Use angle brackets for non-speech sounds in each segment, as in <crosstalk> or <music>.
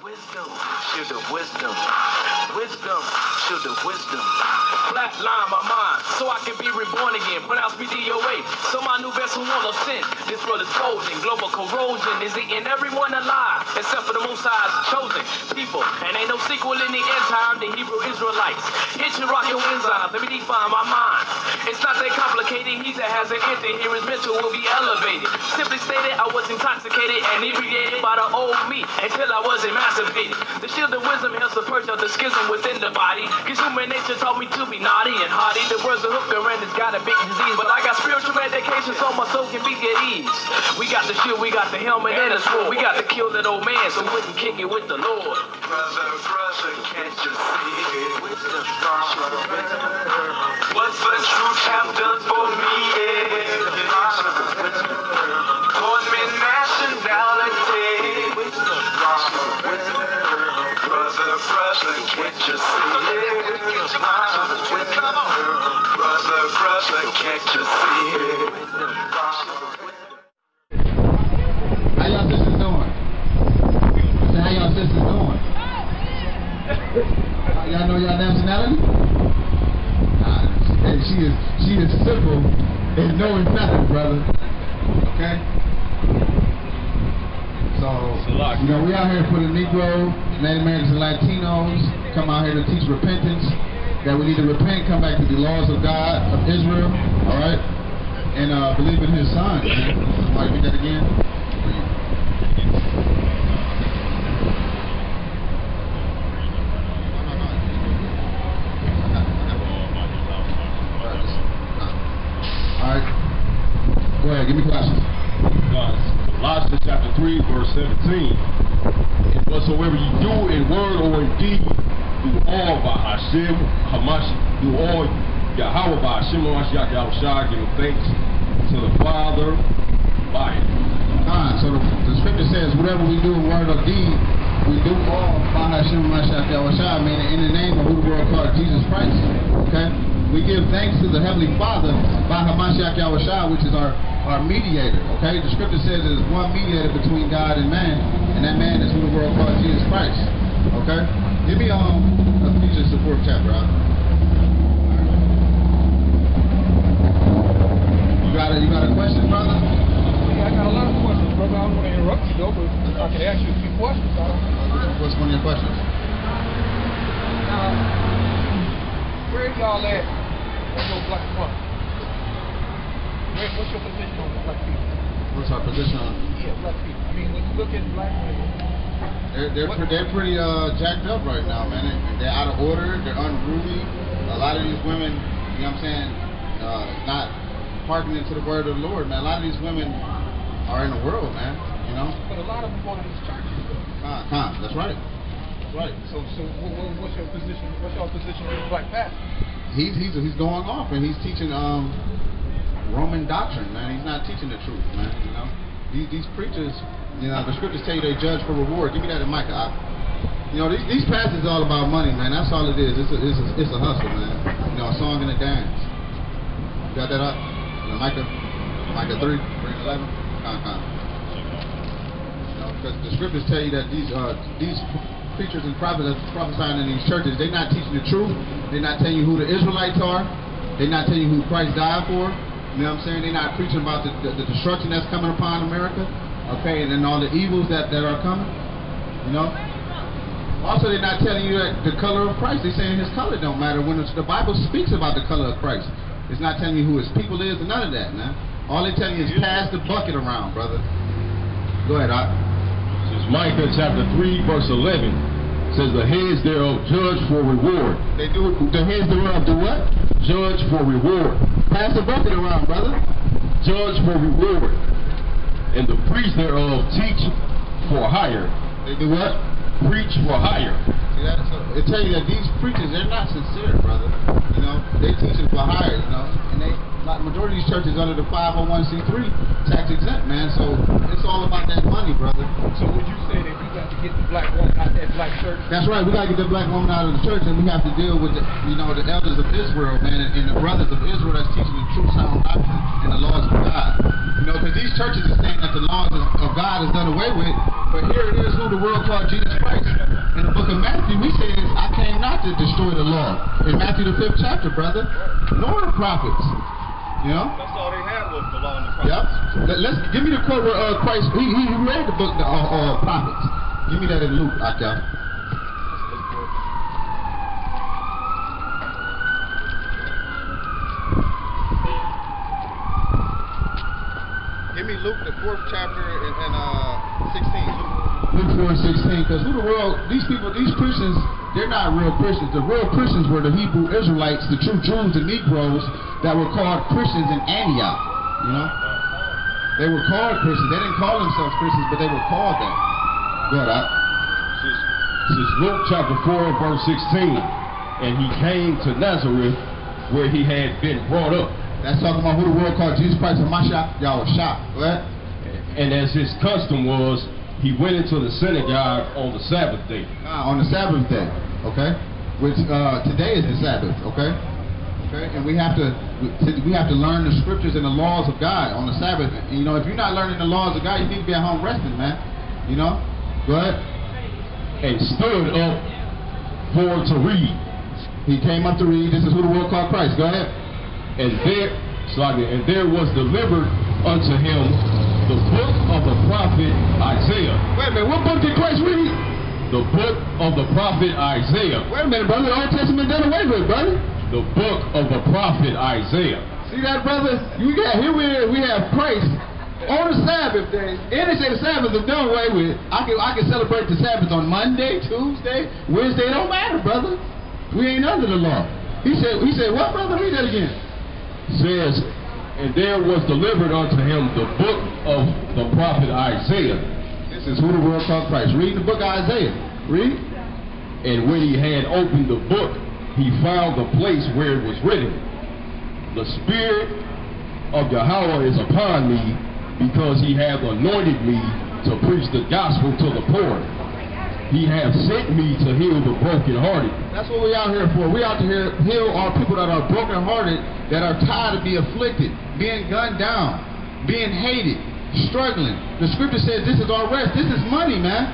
Wisdom, shield of wisdom. Wisdom, shield of wisdom. Flatline my mind, so I can be reborn again. Pronounce me DOA, so my new vessel won't of sin. This world is folding, global corrosion is eating everyone alive, except for the Most High's chosen people. And ain't no sequel in the end time, the Hebrew Israelites. Hit your rock your enzymes, let me define my mind. It's not that complicated, he that has an entity here is mental will be elevated. Simply stated, I was intoxicated and inebriated by the old me until I was The shield of wisdom helps to purge out the schism within the body. Cause human nature taught me to be naughty and haughty. The words of hooker and it's got a big disease. But I got spiritual medication so my soul can be at ease. We got the shield, we got the helmet and the sword. We got to kill that old man so we can kick it with the Lord. Brother, brother, can't you see it? What's the truth have done for me? Torment y'all know y'all sisters doing? Y'all know your nationality? Uh, and she is she is simple and knowing nothing, brother. Okay? So, you know, we out here for the Negro, Native Americans, and Latinos. Come out here to teach repentance. That we need to repent, come back to the laws of God, of Israel. All right? And uh, believe in His Son. Want to read that again? Alright. Go ahead, give me questions. Colossians chapter 3, verse 17. And whatsoever you do in word or in deed, do all by Hashem, Hamash, do all Yahweh by Hashem, Yahushua, giving thanks to the Father by it. Alright, so the, the scripture says, whatever we do in word or deed, we do all by Hashem Yahushua, meaning in the name of who the world called Jesus Christ. Okay? We give thanks to the Heavenly Father by Hamashiach Yahushua, which is our, our mediator. Okay? The scripture says there's one mediator between God and man, and that man is who the world calls Jesus Christ. Okay? Give me um Ephesians the fourth chapter. Right? You got a you got a question, brother? Yeah, I got a lot of questions, brother. I don't want to interrupt you, though, but I could ask you a few questions. What's one of your questions? Now, where y'all at black woman? What's your position on black people? What's our position on? Yeah, black people. I mean, when you look at black people, They're they're, pre- they're pretty uh, jacked up right now, man. They, they're out of order. They're unruly. A lot of these women, you know what I'm saying, uh, not hearkening to the word of the Lord, man. A lot of these women are in the world, man. You know, but a lot of them go to these churches. though. Con, con, that's right. Right. So, so what, what, what's your position? What's your position on the black pastor? He's he's he's going off and he's teaching um Roman doctrine, man. He's not teaching the truth, man. You know, these these preachers, you know, the scriptures tell you they judge for reward. Give me that in Micah. I, you know, these, these pastors are all about money, man. That's all it is. It's a, it's a, it's a hustle, man. You know, a song and a dance. You got that up? You know, Micah, Micah 3, 3 and 11? Con, con. You know, because the scriptures tell you that these uh, these preachers and prophets prophesying in these churches, they're not teaching the truth. They're not telling you who the Israelites are. They're not telling you who Christ died for. You know what I'm saying? They're not preaching about the, the, the destruction that's coming upon America. Okay, and then all the evils that, that are coming. You know? Also, they're not telling you that the color of Christ. They're saying his color don't matter. When it's, the Bible speaks about the color of Christ, it's not telling you who his people is or none of that, man. All they're telling you is pass the bucket around, brother. Go ahead, Art. This is Micah chapter 3, verse 11. Says the heads thereof judge for reward. They do the heads thereof do what? Judge for reward. Pass the bucket around, brother. Judge for reward. And the priests thereof teach for hire. They do what? Preach for hire. See that? So it tell you that these preachers they're not sincere, brother. You know, they teaching for hire. You know, like majority of these churches under the 501c3 tax exempt, man. So it's all about that money, brother. So would you say that you got to get the black woman out of that black church. That's right. We gotta get the black woman out of the church, and we have to deal with the, you know, the elders of Israel, man, and, and the brothers of Israel that's teaching the true sound doctrine and the laws of God. You know, because these churches are saying that the laws of, of God is done away with, but here it is who the world called Jesus Christ. In the book of Matthew, we says, "I came not to destroy the law." In Matthew the fifth chapter, brother, nor the prophets. Know. That's all they had was the law and the prophets. Yep. Let, let's give me the quote where uh, Christ he, he wrote the book the uh, uh, prophets. Give me that in Luke, Akia. Give me Luke the fourth chapter and, and uh sixteen. Luke four and sixteen. Because who the world? These people, these Christians, they're not real Christians. The real Christians were the Hebrew Israelites, the true Jews and Negroes that were called Christians in Antioch. You know. They were called Christians. They didn't call themselves Christians, but they were called that. Go ahead, Doc. Since, since Luke chapter 4, verse 16, and he came to Nazareth where he had been brought up. That's talking about who the world called Jesus Christ of Masha. Y'all shocked. Go ahead. And as his custom was, he went into the synagogue on the Sabbath day. Nah, on the Sabbath day. Okay. Which uh, today is the Sabbath. Okay. Okay. And we have to we, have to learn the scriptures and the laws of God on the Sabbath. And, you know, if you're not learning the laws of God, you need to be at home resting, man. You know. Go ahead. and stood up for to read. He came up to read. This is who the world called Christ. Go ahead. And there, Sluggy, and there was delivered unto him the book of the prophet Isaiah. Wait a minute. What book did Christ read? The book of the prophet Isaiah. Wait a minute, brother. The Old Testament done away with, brother. The book of the prophet Isaiah. See that, brother? You got here we we have Christ on the Sabbath day. Say the Sabbath is done away with. I can I can celebrate the Sabbath on Monday, Tuesday, Wednesday. It don't matter, brother. We ain't under the law. He said he said what, brother? Read that again. Says, and there was delivered unto him the book of the prophet Isaiah. This is who the world called Christ. Read the book of Isaiah. Read. And when he had opened the book, he found the place where it was written, The Spirit of Yahweh is upon me, because he hath anointed me to preach the gospel to the poor. He hath sent me to heal the brokenhearted. That's what we out here for. We out to heal our people that are brokenhearted, that are tired of being afflicted, being gunned down, being hated, struggling. The scripture says this is our rest. This is money, man.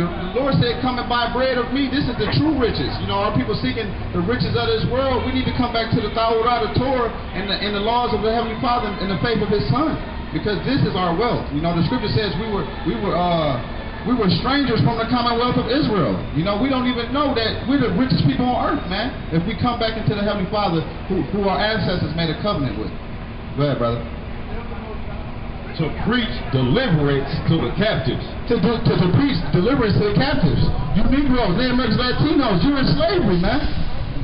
The, the Lord said, Come and buy bread of me. This is the true riches. You know, our people seeking the riches of this world. We need to come back to the Tawurah, the Torah, and the, and the laws of the Heavenly Father and the faith of His Son. Because this is our wealth. You know, the scripture says we were we were uh we were strangers from the commonwealth of Israel. You know, we don't even know that we're the richest people on earth, man. If we come back into the Heavenly Father who, who our ancestors made a covenant with. Go ahead, brother. To preach deliverance to the captives. To, to, to, to preach deliverance to the captives. You Negroes, Native Americans, Latinos, you're in slavery, man.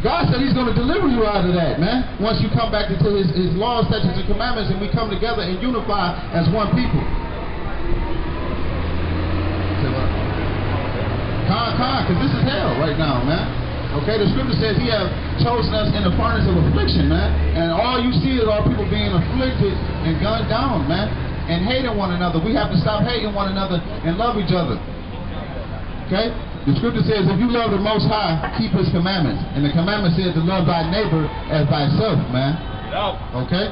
God said He's going to deliver you out of that, man. Once you come back into His, his laws, statutes, and commandments, and we come together and unify as one people. Say what? Con, con, because this is hell right now, man. Okay, the scripture says He have chosen us in the furnace of affliction, man. And all you see is our people being afflicted and gunned down, man. And hating one another. We have to stop hating one another and love each other. Okay? The scripture says, if you love the Most High, keep His commandments. And the commandment says to love thy neighbor as thyself, man. Okay?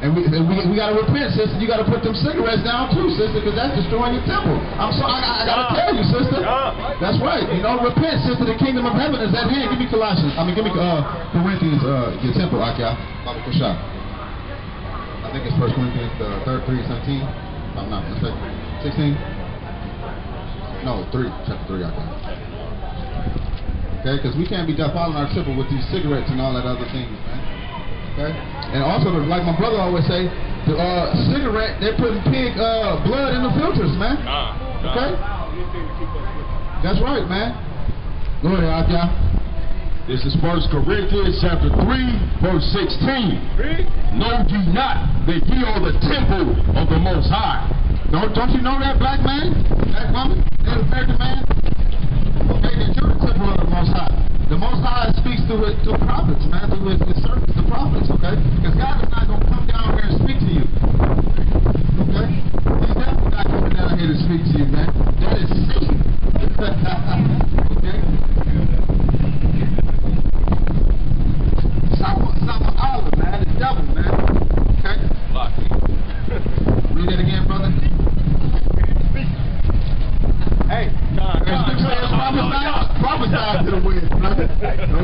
And we, and we, we got to repent, sister. You got to put them cigarettes down too, sister, because that's destroying your temple. I'm sorry, I, I got to tell you, sister. That's right. You know, repent, sister. The kingdom of heaven is at hand. Give me Colossians. I mean, give me uh, Corinthians, uh, your temple, Akia. I think it's First Corinthians, uh, third three, seventeen. If I'm not mistaken. Sixteen. No, three, chapter three, Akia. Okay, because we can't be defiling our temple with these cigarettes and all that other things, man. Okay? And also, like my brother always say, the uh, cigarette, they're putting pig uh, blood in the filters, man. Okay? That's right, man. Go ahead, Akia. This is First Corinthians chapter 3, verse 16. Know ye not that ye are the temple of the Most High, Don't, don't you know that, black man? Black woman? That American man? Okay, that you're the temple of the Most High. The Most High speaks through his, through prophets, man, through his, his servants, the prophets, okay? Because God is not going to come down here and speak to you. Okay? He's definitely not coming down here to speak to you, man. That is Satan.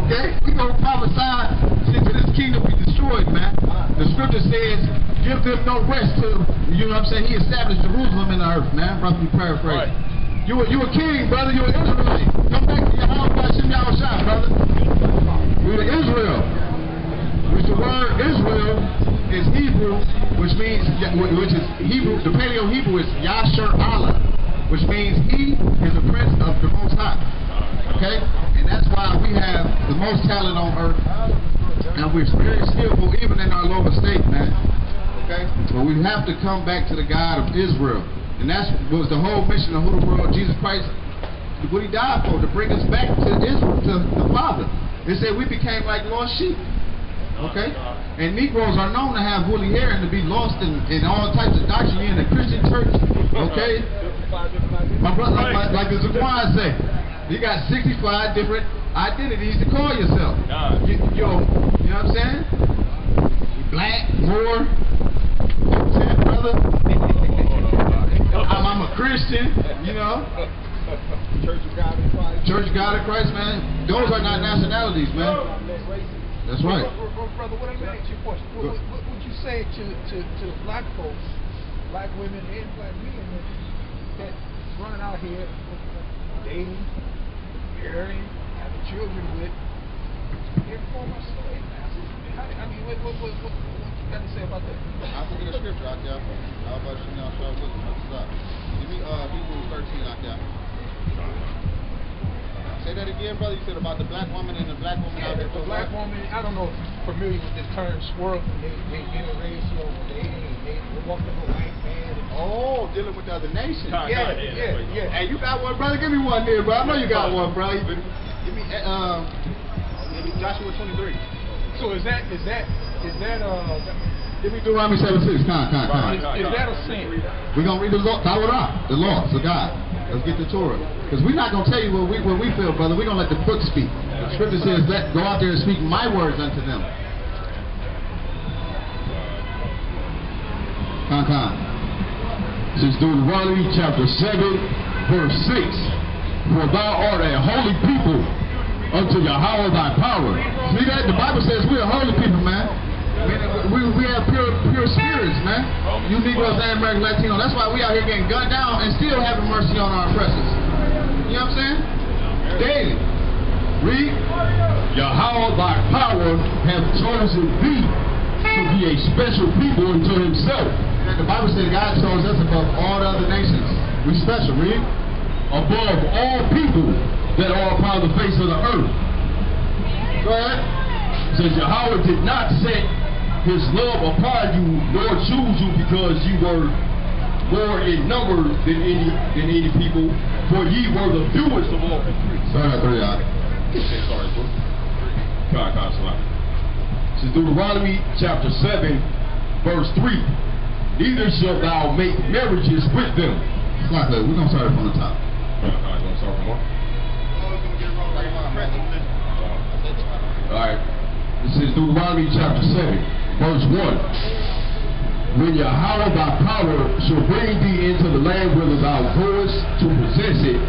Okay? We gonna prophesy to this kingdom be destroyed, man. The scripture says, give them no rest till, you know what I'm saying? He established Jerusalem in the earth, man. Brother, we paraphrase. Right. You a, you a king, brother. You an Israelite. Come back to your house, Hashem Yahushua, brother. We're Israel. Which the word Israel is Hebrew, which means, which is Hebrew, the Paleo Hebrew is Yasharahla, which means he is the prince of the Most High. Okay? And that's why we have the most talent on earth, and we're very skillful even in our lower state, man. Okay? But we have to come back to the God of Israel. And that's was the whole mission of who the world, Jesus Christ, what he died for, to bring us back to Israel, to the Father. They said we became like lost sheep. Okay? And Negroes are known to have woolly hair and to be lost in, in all types of doctrine in the Christian church. Okay? My brother, like, like, the Zaquan say, you got 65 different identities to call yourself. You, yo, you know what I'm saying? Black, Moor, you know what I'm saying, brother? <laughs> I'm, I'm a Christian, you know? Church of God in Christ. Church of God in Christ, man. Those are not nationalities, man. That's right. Bro- bro- Brother, what I'm going to ask you a question. What, what, what would you say to, to, to black folks, black women and black men that running out here dating, marrying, having children with every form of slave masters? How, I mean, what, what, what, what, what you got to say about that? I'll forget a scripture out there. How about you now? Show wisdom. What's up? Give me uh, Hebrews 13 out there. Say that again, brother. You said about the black woman and the black woman Yeah, out there. the black woman, I don't know if you're familiar with this term swirl. They, they get a ratio, dating, they walk with a white man. Oh, dealing with the other nations. Con- yeah, yeah, yeah, that's yeah. Hey, you got one, brother? Give me one there, bro. I know you got one, bro. You- Give me, uh, um, give me Joshua 23. So is that, is that, is that, uh, Give me Deuteronomy 7 6. Con, con, con. is, is that a sin? We're going to read the law, Torah, the laws of God. Let's get the Torah. Because we're not going to tell you what we, what we feel, brother. We're going to let the book speak. The scripture says, let go out there and speak my words unto them. Con, con. This is Deuteronomy chapter 7, verse 6. For thou art a holy people unto Yahweh thy power. See that? The Bible says we're a holy people, man. We, we, have pure pure spirits, man. You Negroes and American Latino. That's why we out here getting gunned down and still having mercy on our oppressors. You know what I'm saying? Daily. Read. Yahweh thy power hath chosen thee to be a special people unto himself, The Bible says God chose us above all the other nations. We special. Read. above all people that are upon the face of the earth. Go ahead. Says Yahweh did not set his love upon you, nor choose you because you were more in number than any than any people, for ye were the fewest of all people. Sorry, three out. Sorry. God, God, salam. This is Deuteronomy chapter 7, verse 3. Neither shalt thou make marriages with them. Slide that. We're gonna start it from the top. You want to start from one? Alright. This is Deuteronomy chapter 7, verse 1. When Yahweh thy power shall bring thee into the land whither thou goest to possess it,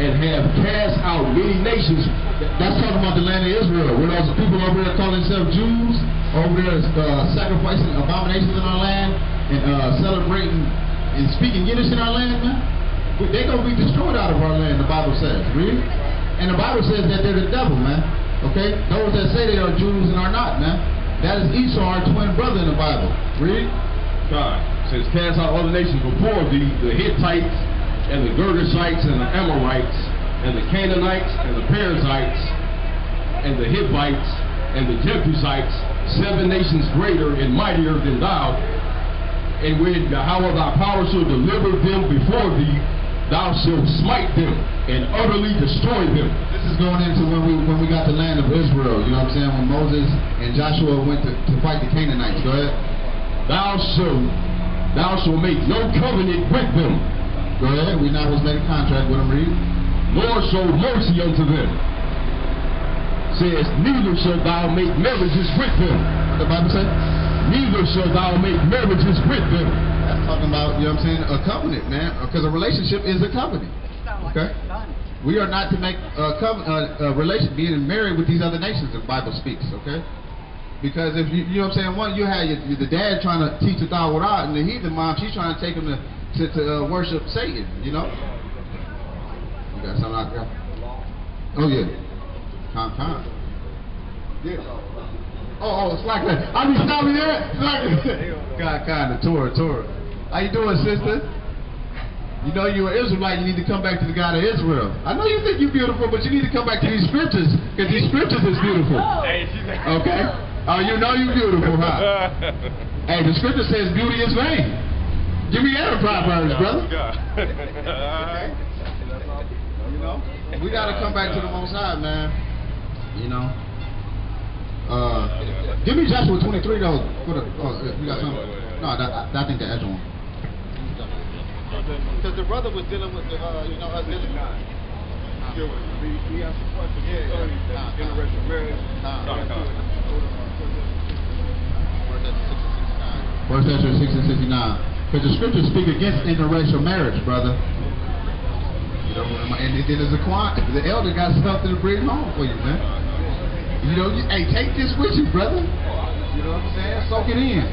and have cast out many nations. That's talking about the land of Israel. Where those people over there calling themselves Jews, over there uh, sacrificing abominations in our land and uh, celebrating and speaking Yiddish in our land, man. They're gonna be destroyed out of our land. The Bible says, read. And the Bible says that they're the devil, man. Okay, those that say they are Jews and are not, man. That is Esau, our twin brother in the Bible. Read. God says, cast out all the nations before thee, the Hittites, and the Girgashites, and the Amorites, and the Canaanites, and the Perizzites, and the Hivites, and the Jebusites, seven nations greater and mightier than thou. And with the when Yahweh thy power shall deliver them before thee, thou shalt smite them and utterly destroy them. This is going into when we when we got the land of Israel. You know what I'm saying? When Moses and Joshua went to, to fight the Canaanites. Go ahead. Thou shalt thou shalt make no covenant with them, Go ahead. We not was made a contract with them. Read. nor show mercy unto them. Says, neither shalt thou make marriages with them. What the Bible says. Neither shalt thou make marriages with them. Talking about, you know what I'm saying, a covenant, man. Because a relationship is a covenant. Okay. We are not to make a, come uh, uh, relation being married with these other nations. The Bible speaks, okay? Because if you, you know what I'm saying, one you had your, the dad trying to teach the Tawara, and the heathen mom she's trying to take him to to, to uh, worship Satan. You know? You got something out there? Oh yeah, con con. Yeah. Oh, oh, it's like that. I be stopping there. It's like God, God, the Torah, Torah. How you doing, sister? You know you're an Israelite, you need to come back to the God of Israel. I know you think you're beautiful, but you need to come back to these scriptures, because these scriptures is beautiful. Okay? Oh, you know you're beautiful, huh? <laughs> hey, the scripture says beauty is vain. Give me that in Proverbs, brother. Okay? You know? We gotta come back to the Most High, man. You know? Uh, give me Joshua 23, though. For the, oh, you got something? No, that, I think the extra one. Because the brother was dealing with the, uh, you know, us dealing. He, he asked a question Yeah, yeah. concerning the Nah, nah. interracial marriage. Nah. Go to, uh, First Esdras 6 and 69. Because the scriptures speak against interracial marriage, brother. You know, and then there's a quant, the elder got something to bring home for you, man. You know, you, hey, take this with you, brother. You know what I'm saying? Soak it in.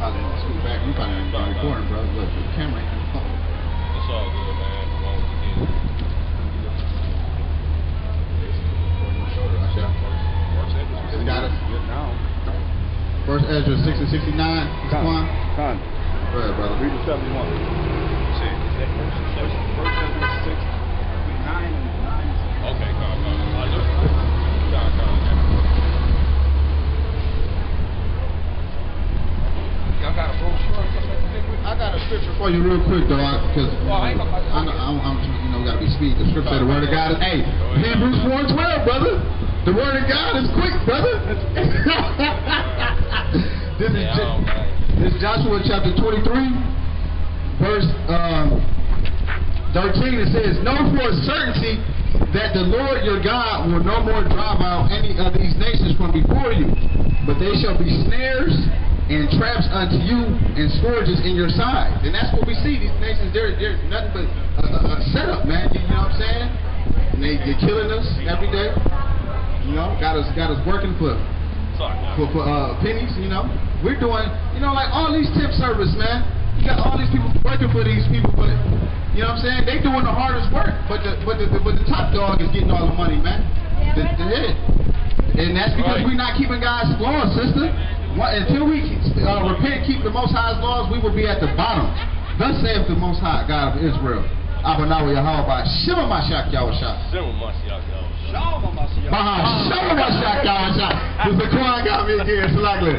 Probably back. You probably recording, brother. Look, the camera ain't. It's all good, man. As long as we get it. Just got now. First Esdras 6 and 69. Quan. Con. Go ahead, brother. Read the 71. First Esdras 6, 9 and 9. Okay, come on, come on. I know. Come on, come on. Y'all got a brochure or something like that? I got a scripture for you real quick, though, because Well, I I know, I'm, I'm, you know, gotta be speed. The scripture said the word of God is, hey, Hebrews 4 12, brother. The word of God is quick, brother. <laughs> this is this is Joshua chapter 23, verse um, 13. It says, Know for a certainty that the Lord your God will no more drive out any of these nations from before you, but they shall be snares and traps unto you and scourges in your side. And that's what we see. These nations, they're, they're nothing but a, a, a setup, man. You, you know what I'm saying? And they, they're killing us every day. You know, got us got us working for for, for uh, pennies, you know. We're doing, you know, like all these tip service, man. You got all these people working for these people, but you know what I'm saying? They doing the hardest work, but the but the, but the top dog is getting all the money, man. The, the head. And that's because Right. we're not keeping God's laws, sister. What, until we uh, repent, keep the Most High's laws, we will be at the bottom. Thus saith the Most High, God of Israel. Abanawa Yahweh, Shema Mashak Yahweh Simmer my shit out, y'all. Baha, Shema Mashak Yahweh This the Quran got me again, Slackly.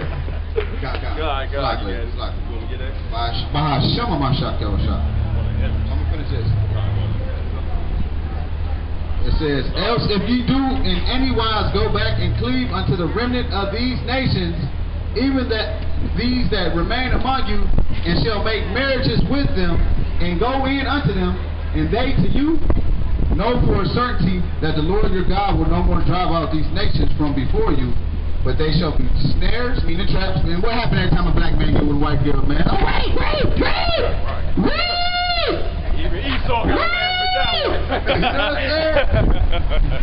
God, God. God, God, Slackly, yeah. Slackly. You want to get that? Baha, Shema Mashak Yahweh I'm gonna finish this. It says, Else if ye do in any wise go back and cleave unto the remnant of these nations, even that these that remain among you, and shall make marriages with them, and go in unto them, and they to you, know for a certainty that the Lord your God will no more drive out these nations from before you, but they shall be snares, meaning traps. And what happened every time a black man get with a white girl, man? Oh, wait, wait, wait! Wait! Even Esau got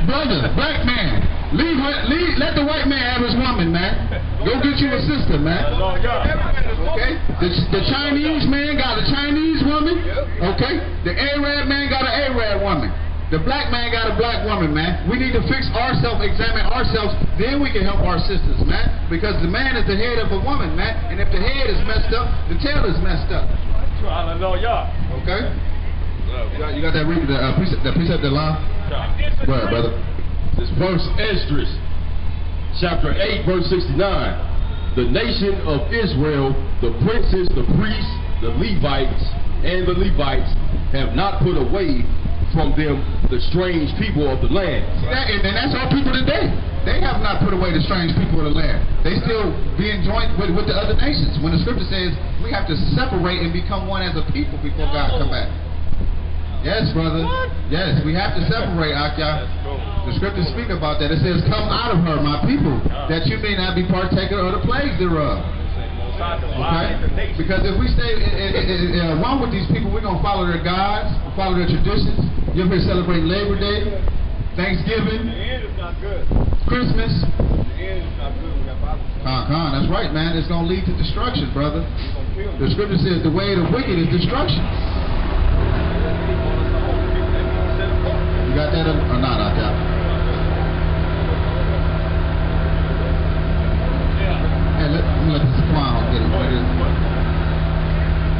Brother, black man, leave, leave, let the white man have his woman, man. Go get you a sister, man. Okay? The, the Chinese man got a Chinese woman. Okay? The Arab man got an Arab woman. The black man got a black woman, man. We need to fix ourselves, examine ourselves, then we can help our sisters, man. Because the man is the head of a woman, man. And if the head is messed up, the tail is messed up. Hallelujah. Okay? You got, you got that, read, the, uh, precept, that precept, line? Go ahead, brother. This verse Esdras, chapter 8, verse 69. The nation of Israel, the princes, the priests, the Levites, and the Levites have not put away from them the strange people of the land. That, and, and that's our people today. They have not put away the strange people of the land. They still being joined with, with the other nations. When the scripture says we have to separate and become one as a people before God come back. Yes, brother. Yes, we have to separate, Akya. The scriptures speak about that. It says, Come out of her, my people, that you may not be partaker of the plagues thereof. High divided the Okay? Because if we stay in, in, in, in, uh, with these people, we're gonna follow their gods, follow their traditions. You're here celebrating Labor Day, Thanksgiving, end is not good. Christmas. The end is not good. We got Bible. Con, con, that's right, man. It's gonna lead to destruction, brother. He's gonna kill The scripture says the way of the wicked is destruction. Got that or, not out there? Hey, let, let me clown get it. Right here.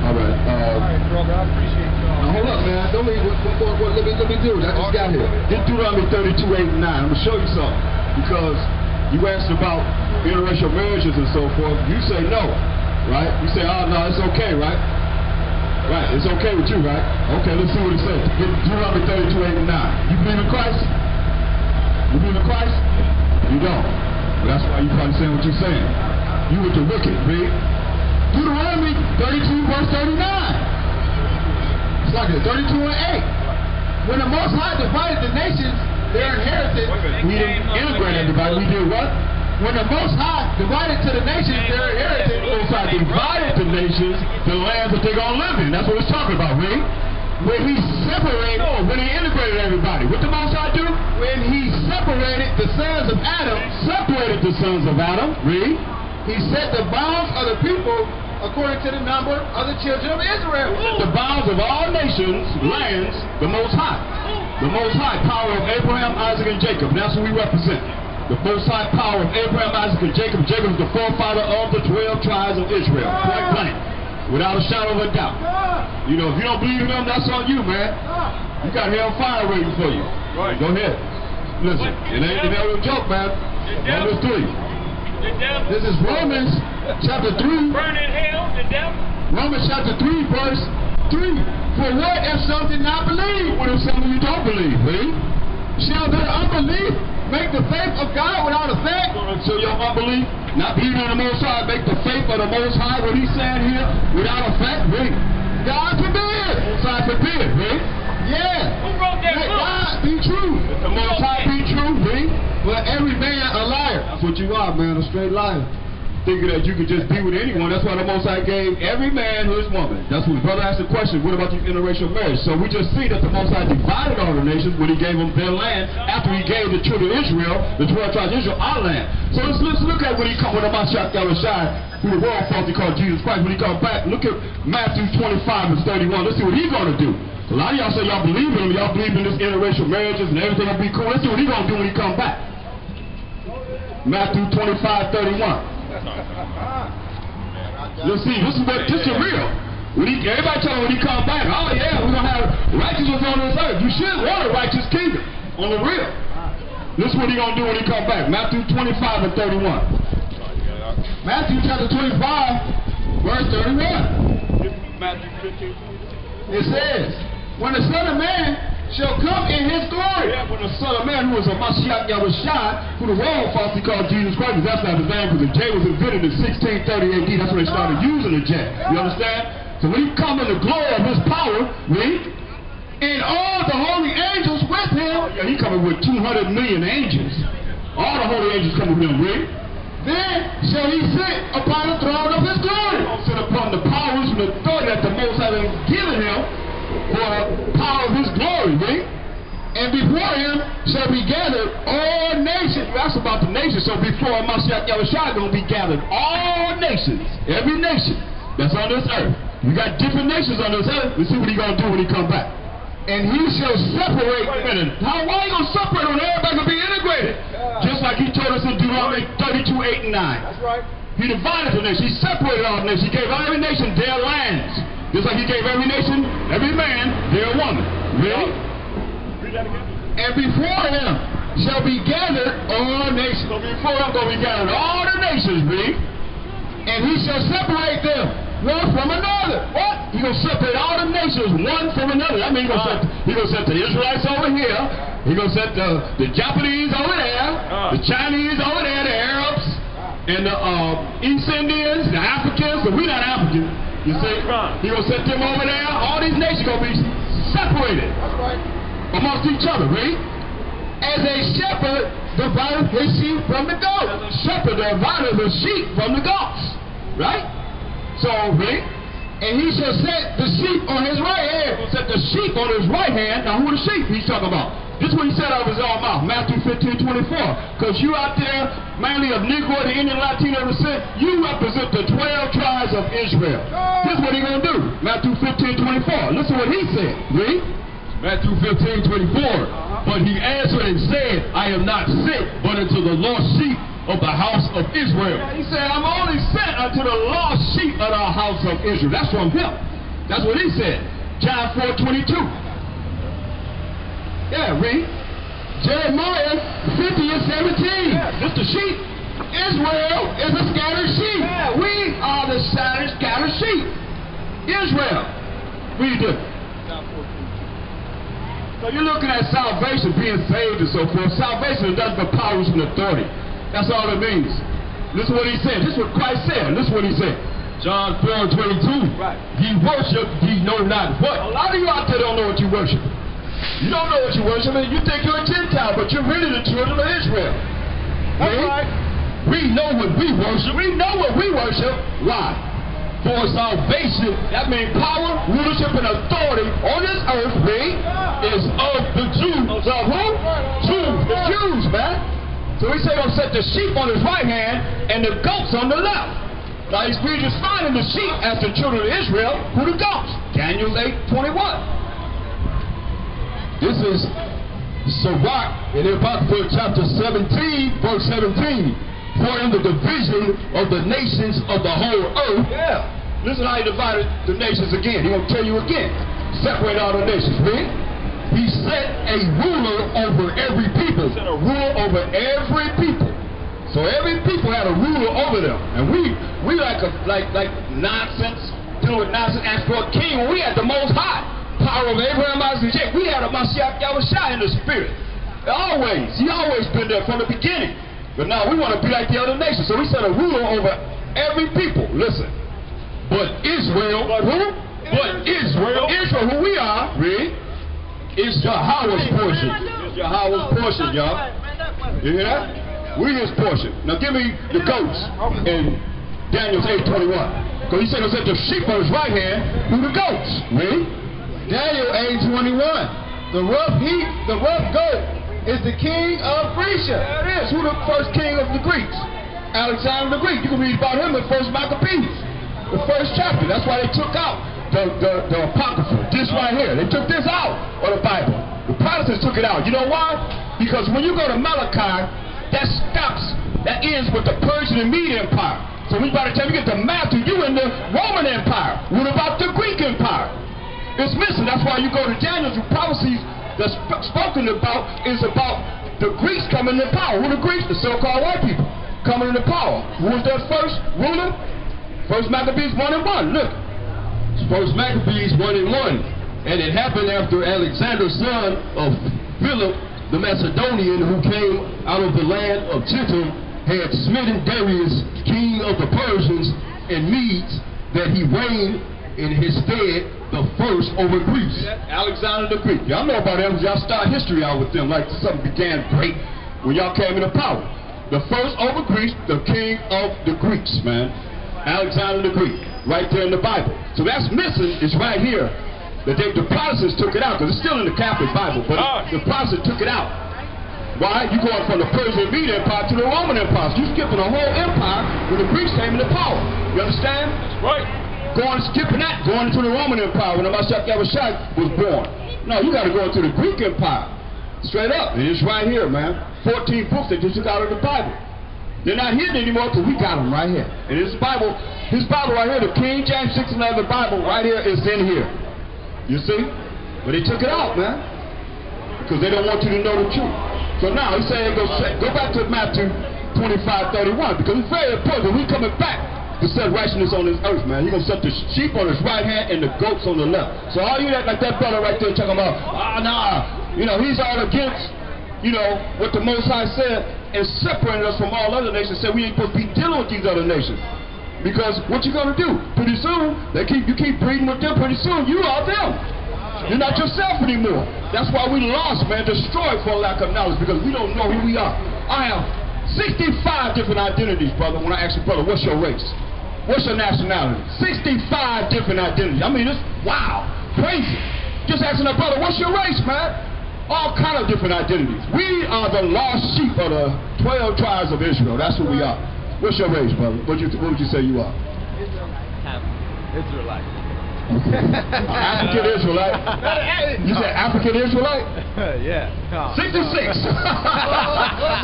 All right. Uh, All right, brother. I appreciate y'all. Now hold up, man. Don't leave. What, what, what, what, let me let me do it. I just got here. Get Deuteronomy 32, 8, and 9. I'm gonna show you something because you asked about interracial marriages and so forth. You say no, right? You say, oh no, it's okay, right? Right, it's okay with you, right? Okay, let's see what it says. Deuteronomy 32, 8, and 9. You believe in Christ? You believe in Christ? You don't. Well, that's why you probably saying what you're saying. You with the wicked, read. Deuteronomy 32, verse 39. It's like it, 32 and 8. When the Most High divided the nations, their inheritance, we didn't integrate everybody. We did what? When the Most High divided to the nations their inheritance, the Most High divided the nations the lands that they're going to live in. That's what it's talking about, read. When he separated, when he integrated everybody. What the Most High do? When he separated the sons of Adam, separated the sons of Adam, read. He set the bounds of the people according to the number of the children of Israel. The bounds of all nations, lands, the Most High. The Most High power of Abraham, Isaac, and Jacob. That's who we represent. The Most High power of Abraham, Isaac, and Jacob. Jacob is the forefather of the 12 tribes of Israel. Point blank. Without a shadow of a doubt. You know, if you don't believe in them, that's on you, man. You got hell fire waiting for you. Right. Go ahead. Listen, it ain't, it ain't a joke, man. Romans 3. The devil This is Romans chapter 3. burn in hell, the devil. Romans chapter 3, verse 3. For what if some did not believe? What if some of you don't believe, read? Shall their unbelief make the faith of God without effect? So your unbelief, not believing in the Most High, make the faith of the Most High, what he's saying here, without effect, read. God forbid. Most High forbid, read. Yeah. Who wrote that Let book? God be true. The Most High be true, read. But every man a liar. That's what you are, man, a straight liar. Thinking that you could just be with anyone. That's why the Most High gave every man his woman. That's what brother asked the question, what about these interracial marriage? So we just see that the Most High divided all the nations when he gave them their land after he gave the children of Israel, the 12 tribes of Israel, our land. So let's, let's look at when he come when Mashiach Yahushua, who the world he called Jesus Christ, when he comes back, look at Matthew 25 and 31. Let's see what he's going to do. A lot of y'all say y'all believe in him, y'all believe in this interracial marriages and everything will be cool. Let's see what he's going to do when he come back. Matthew 25, 31. <laughs> Let's see, this is what this is real. When he, everybody tell him when he come back, oh yeah, we're gonna have righteousness on this earth. You should want a righteous kingdom on the real. This is what he gonna do when he come back. Matthew 25 and 31. Matthew chapter 25, verse 31. Matthew 15. It says, When the Son of Man shall come in his glory. Yeah, when the Son of Man, who is a Mashiach Yahushua, who the world falsely called Jesus Christ, that's not his name, because the J was invented in 1630 AD. That's when they started using the J. You understand? So when he come in the glory of his power, read, And all the holy angels with him. Oh, yeah, he coming with 200 million angels. All the holy angels coming with him, read. Then shall he sit upon the throne of his glory. Sit upon the powers and authority that the Most High has given him for the power of his glory, read. And before him shall be gathered all nations. Asked about the nations, so before Mashiach Yahushua going to be gathered all nations, every nation that's on this earth. You got different nations on this earth. Let's see what he going to do when he come back. And he shall separate. Wait a minute. How, why you going to separate when everybody to be integrated? Just like he told us in Deuteronomy 32, 8, and 9. That's right. He divided the nation. He separated all the nations. He gave every nation their lands. Just like he gave every nation, every man, their woman. Really? Read that again. And before him shall be gathered all nations. So before I'm going to be gathered all the nations, read. And he shall separate them one from another. What? He gonna separate all the nations one from another. That means he gonna set he gonna set the Israelites over here. He gonna set the the Japanese over there, Uh. the Chinese over there, the Arabs, and the uh, East Indians, the Africans. But we're not African. You see? Right. He gonna set them over there. All these nations gonna be separated right. amongst each other. Right? As a shepherd divideth his sheep from the goats. Shepherd divided the sheep from the goats. Right? So, read. And he shall set the sheep on his right hand. Set the sheep on his right hand. Now, who are the sheep he's talking about? This is what he said out of his own mouth, Matthew 15, 24. Because you out there, mainly of Negro, the Indian, Latino descent, you represent the 12 tribes of Israel. This is what he's going to do. Matthew 15, 24. Listen what he said. Read. Matthew 15, 24. But he answered and said, I am not sent but unto the lost sheep of the house of Israel. He said, I'm only sent unto the lost sheep of the house of Israel. That's from him. That's what he said. John 4, 22. Yeah, read. Jeremiah 50 and 17. Yeah. This the sheep. Israel is a scattered sheep. Yeah. We are the scattered, scattered sheep. Israel. Read it. John 14. So you're looking at salvation, being saved and so forth. Salvation is nothing but powers and authority. That's all it means. This is what he said. This is what Christ said. This is what he said. John 4 22. Right. Ye worship, ye know not what. A lot of you out there don't know what you worship. You don't know what you worship, and you think you're a Gentile, but you're really the children of Israel. That's right. We know what we worship. We know what we worship. Why? For salvation, that means power, rulership, and authority on this earth, read, is of the Jews. Of who? Jews. The Jews, man. So he said, gonna set the sheep on his right hand and the goats on the left. Now he's we're defining the sheep as the children of Israel, who the goats. Daniel 8, 21. This is Sirach in the Apocrypha chapter 17, verse 17. For in the division of the nations of the whole earth, yeah. Listen how he divided the nations again. He's gonna tell you again. Separate all the nations. Read. He set a ruler over every people. Set a ruler over every people. So every people had a ruler over them. And we we like a like like nonsense, dealing with nonsense, ask for a king when we had the most high power of Abraham, Isaac, and Jacob. We had a Mashiach Yahushua in the spirit. Always. He always been there from the beginning. But now we want to be like the other nations. So we set a ruler over every people. Listen. But Israel, but who? But Israel, Israel, who we are, read, is Yahweh's portion. It's Yahweh's portion, y'all. You hear that? We his portion. Now give me the goats in Daniel 8, 21. Because he said, I said the sheep on his right hand, who the goats? Read. Daniel 8, 21. The rough heap, the rough goat, is the king of Grecia. There it is. Who the first king of the Greeks? Alexander the Greek. You can read about him in First Maccabees, the first chapter. That's why they took out the, the, the Apocrypha. This right here. They took this out of the Bible. The Protestants took it out. You know why? Because when you go to Malachi, that stops, that ends with the Persian and Median Empire. So when by the time you get to Matthew, you in the Roman Empire. What about the Greek Empire? It's missing. That's why you go to Daniel's prophecies that's sp- spoken about is about the Greeks coming to power. Who the Greeks? The so-called white people coming into power. Who was their first ruler? First Maccabees 1 and 1. Look. First Maccabees 1 and 1. And it happened after Alexander, son of Philip the Macedonian, who came out of the land of Chittim, had smitten Darius, king of the Persians and Medes, that he reigned in his stead the first over Greece. Alexander the Greek. Y'all know about them. Y'all start history out with them like something began great when y'all came into power. The first over Greece, the king of the Greeks, man. Alexander the Greek, right there in the Bible. So that's missing. It's right here. That they, the Protestants took it out because it's still in the Catholic Bible, but ah. the Protestants took it out. Why? You going from the Persian Median Empire to the Roman Empire. So you skipping a whole empire when the Greeks came into power. You understand? Right. Going skipping that, going into the Roman Empire when the Mashiach was born. No, you got to go into the Greek Empire. Straight up. And it's right here, man. 14 books they just took out of the Bible. They're not hidden anymore because we got them right here. And this Bible, this Bible right here, the King James 611 Bible right here is in here. You see? But they took it out, man. Because they don't want you to know the truth. So now he's saying go, go back to Matthew 25, 31. Because it's very important. We coming back to set righteousness on this earth, man. He's going to set the sheep on his right hand and the goats on the left. So all you that like that brother right there talking about, ah, nah, you know, he's all against, you know, what the Most High said and separated us from all other nations. Said we ain't supposed to be dealing with these other nations. Because what you gonna do? Pretty soon, they keep you keep breeding with them. Pretty soon, you are them. You're not yourself anymore. That's why we lost, man, destroyed for lack of knowledge because we don't know who we are. I have 65 different identities, brother. When I ask you, brother, what's your race? What's your nationality? 65 different identities. I mean, it's wow, crazy. Just asking a brother, what's your race, man? All kind of different identities. We are the lost sheep of the 12 tribes of Israel. That's who we are. What's your race, brother? What, you, what would you say you are? Israelite. African <laughs> Israelite. You said African Israelite? <laughs> yeah. Come. 66. <laughs>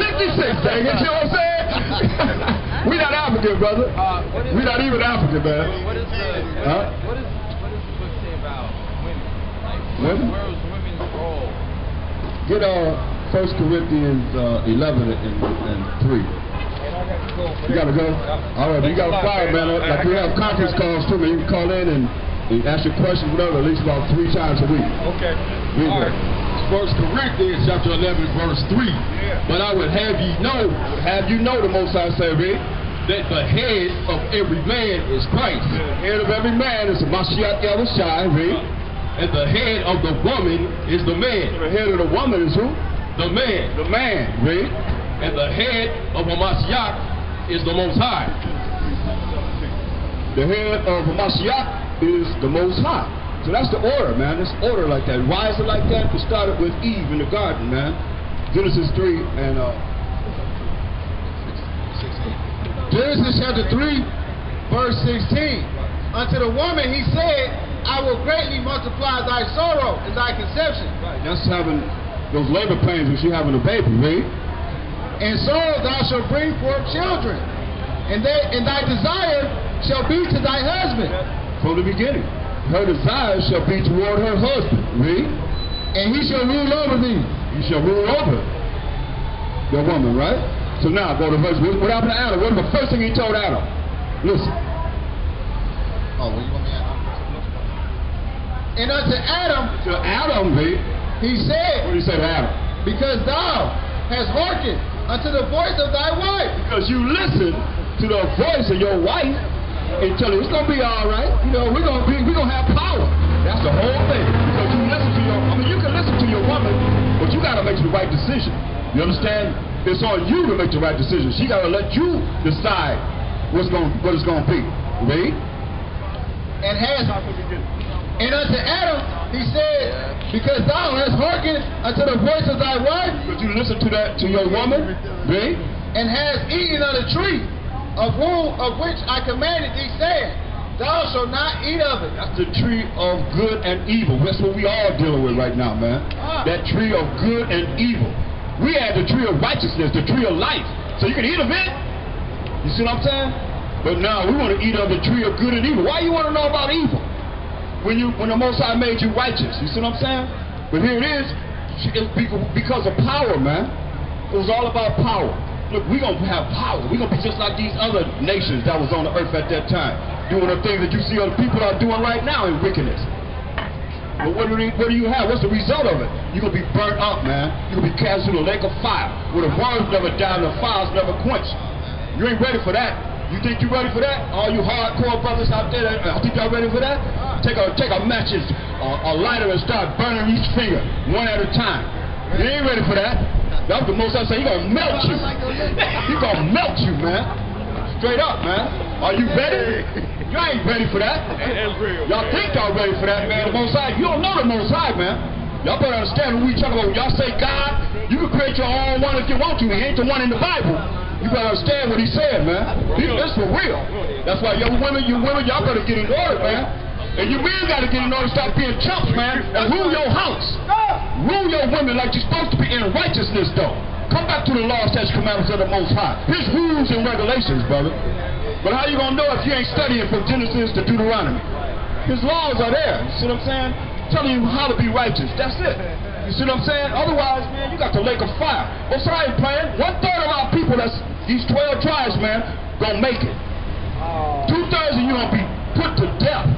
66, dang it. You know what I'm saying? we not African, brother. Uh, what is we not even African, man. What is the Huh? what is what does the book say about women? Like Women? where was women's role? Get uh, 1 Corinthians uh, 11 and, and 3. You gotta go? All right, you got a fire, man. Like we have conference calls too, man. You can call in and, ask your questions, whatever, at least about three times a week. Okay. Read All that. First Corinthians chapter 11 verse 3. Yeah. But I would have you know, have you know the Most High say, read, that the head of every man is Christ. The head of every man is the Mashiach Yahushua, read. Uh-huh. And the head of the woman is the man. The head of the woman is who? The man. The man, read. And the head of a Mashiach is the Most High. The head of a Mashiach is the Most High. So that's the order, man. It's order like that. Why is it like that? It started with Eve in the garden, man. Genesis 3 and uh, Genesis chapter 3, verse 16. Unto the woman he said, I will greatly multiply thy sorrow and thy conception. that's having those labor pains when she having a baby, right? And so thou shalt bring forth children, and they and thy desire shall be to thy husband, From the beginning. Her desire shall be toward her husband, right? and he shall rule over thee. You shall rule over the woman, right? So now go to verse. What happened to Adam? What was the first thing he told Adam? Listen. Oh, well, you want me to And unto Adam To Adam, he What did he say to Adam? Because thou hast hearkened unto the voice of thy wife, Because you listen to the voice of your wife and tell you it's gonna be all right. You know, we're gonna be, we're gonna have power. That's the whole thing. Because you listen to your, I mean, you can listen to your woman, but you gotta make the right decision. You understand? It's on you to make the right decision. She gotta let you decide what's going, to what it's gonna be. Read. and has and unto Adam he said, Because thou hast hearkened unto the voice of thy wife, But you listen to that to your woman. Read. and has eaten of the tree of whom of which I commanded thee, saying, Thou shalt not eat of it. That's the tree of good and evil. That's what we all dealing with right now, man. Ah. That tree of good and evil. We had the tree of righteousness, the tree of life. So you can eat of it. You see what I'm saying? But now we want to eat of the tree of good and evil. Why you want to know about evil? When you when the Most High made you righteous. You see what I'm saying? But here it is. It's because of power, man. It was all about power. Look, we're going to have power. We're going to be just like these other nations that was on the earth at that time. Doing the things that you see other people are doing right now in wickedness. But what do, you, what do you have? What's the result of it? You're going to be burnt up, man. You're going to be cast into the lake of fire where the worms never die and the fires never quench. You ain't ready for that. You think you ready for that? All you hardcore brothers out there, uh, I think y'all ready for that? Take a take a matches, a lighter, and start burning each finger one at a time. You ain't ready for that. That's the most I say. He gonna melt you. He gonna melt you, man. Straight up, man. Are you ready? You ain't ready for that. Y'all think y'all ready for that, man. The Most High, you don't know the Most High, man. Y'all better understand when we talk about, y'all say God, you can create your own one if you want to. He ain't the one in the Bible. You better understand what he said, man. He, this for real. That's why young women, you women, y'all better get in order, man. And you men gotta get in order, to stop being chumps, man, and rule your house. Rule your women like you're supposed to be in righteousness, though. Come back to the law, statutes, commandments of the Most High. His rules and regulations, brother. But how you gonna know if you ain't studying from Genesis to Deuteronomy? His laws are there. You see what I'm saying? Telling you how to be righteous. That's it. You see what I'm saying? Otherwise, man, you got the lake of fire. Osiris playing. One third of our people, that's these 12 tribes, man, gonna make it. Oh. Two thirds of you gonna be put to death.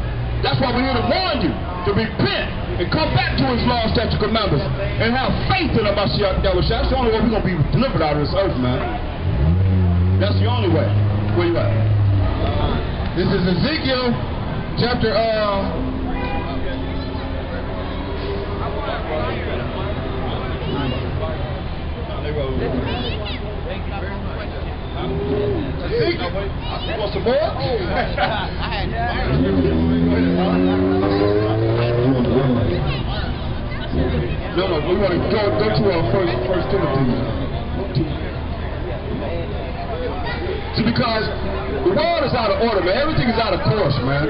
That's why we're here to warn you to repent and come back to his law, statute, commandments, and have faith in the Mashiach Yahushua. That's the only way we're gonna be delivered out of this earth, man. That's the only way. Where you at? This is Ezekiel chapter uh You No, no, we want to go, go to our first, first Timothy. Because the world is out of order, man. Everything is out of course, man.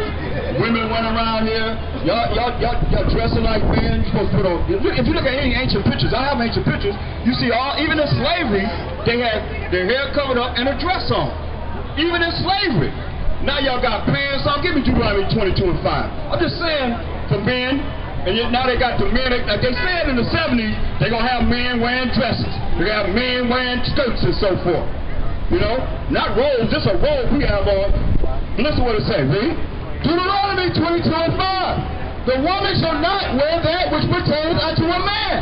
Women running around here, y'all, y'all, y'all, y'all dressing like men. You're supposed to put on. If you, if you look at any ancient pictures, I have ancient pictures. You see, all even in slavery, they had their hair covered up and a dress on. Even in slavery. Now y'all got pants on. Give me Deuteronomy 22 and 5. I'm just saying, for men, and yet now they got the men, like they said in the 70s, they're going to have men wearing dresses. They're going to have men wearing skirts and so forth. You know, not robes, just a robe we have on. Listen what it says, read. Deuteronomy 22 and 5. The woman shall not wear that which pertains unto a man.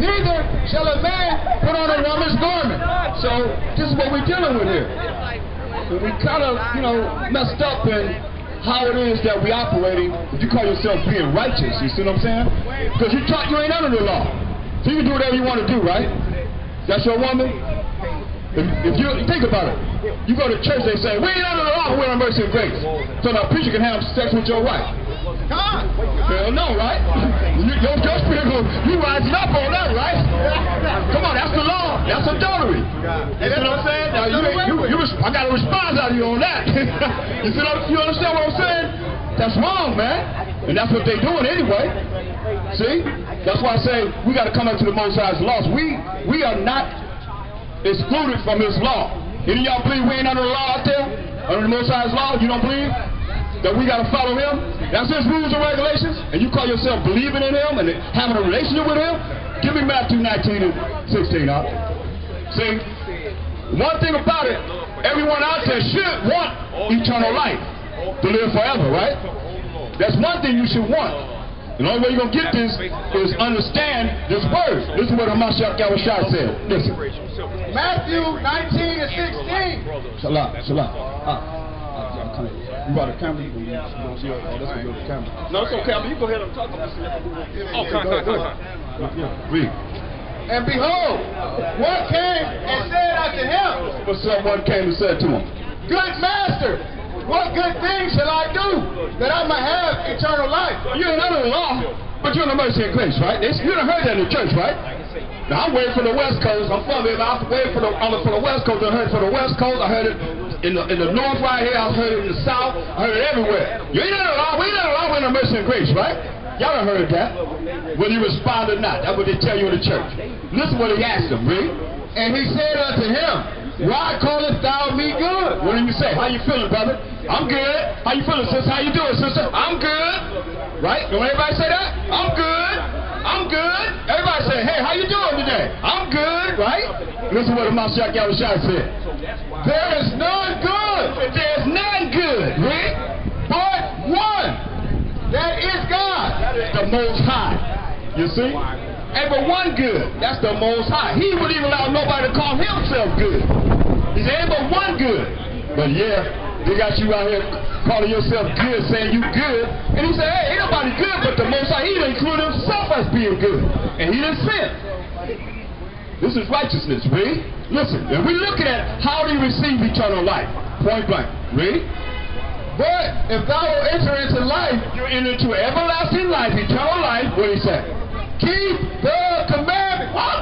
Neither shall a man put on a woman's garment. So this is what we're dealing with here. And we kind of, you know, messed up in how it is that we are operating. You call yourself being righteous, you see what I'm saying? Because you taught you ain't under the law. So you can do whatever you want to do, right? That's your woman? If, if you think about it, you go to church, they say, we ain't under the law, we're on mercy and grace. So now preacher can have sex with your wife. Come on. Hell no, right? You, your, your spirit you rising up on that, right? <laughs> Come on, that's the law. That's adultery. You see what I'm saying? Now, you, you, you, I got a response out of you on that. <laughs> you, see what, you understand what I'm saying? That's wrong, man. And that's what they're doing anyway. See? That's why I say we got to come up to the Most High's laws. We, we are not excluded from His law. Any of y'all believe we ain't under the law out there? Under the Most High's law? You don't believe? That we got to follow Him? That's His rules and regulations? And you call yourself believing in Him and having a relationship with Him? Give me Matthew 19 and 16, huh? See? One thing about it, everyone out there should want eternal life to live forever, right? That's one thing you should want. The only way you're going to get this is understand this word. is what Hamashiach Yahushua said. Listen. Matthew 19 and 16. Shalom, shalom. Ah, coming. You brought a camera? You can use- Oh, that's a good camera. No, it's okay. I mean, you go ahead and talk. I'm just Oh, come come on, come on. Yeah, read. And behold, one came and said unto him, But someone came and said to him, Good master, what good thing shall I do that I might have eternal life? You're not the law, but you're in the mercy and grace, right? It's, you done heard that in the church, right? Now I'm waiting for the West Coast. I'm from it. I'm waiting for the I'm for the West Coast. I heard it for the West Coast. I heard it in the in the North right here. I heard it in the South. I heard it everywhere. You ain't under the law. We ain't under the law. We're in the mercy and grace, right? Y'all done heard that. Whether you respond or not, that's what they tell you in the church. Listen what he asked them, read. And he said unto him, Why callest thou me good? What do you say? How you feeling, brother? I'm good. How you feeling, sister? How you doing, sister? I'm good. Right? Don't everybody say that? I'm good. I'm good. Everybody say, hey, how you doing today? I'm good, right? Listen what Mashiach Yahushua said. There is none good, There's none good, right? but one, that is God. The Most High. You see? But one good. That's the Most High. He wouldn't even allow nobody to call himself good. He said, but one good. But yeah, they got you out here calling yourself good, saying you good. And he said, hey, ain't nobody good but the Most High. He didn't include himself as being good. And he didn't sin. This is righteousness, read. Listen, and we're looking at how do you receive eternal life. Point blank. Read. But if thou enter into life, You enter into everlasting life, eternal life. What he say? Keep the commandment. What?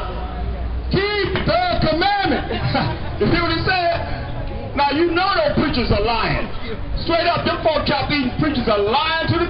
Keep the commandment. <laughs> you see what he said? Now you know those preachers are lying. Straight up, them folk kept these preachers are lying to the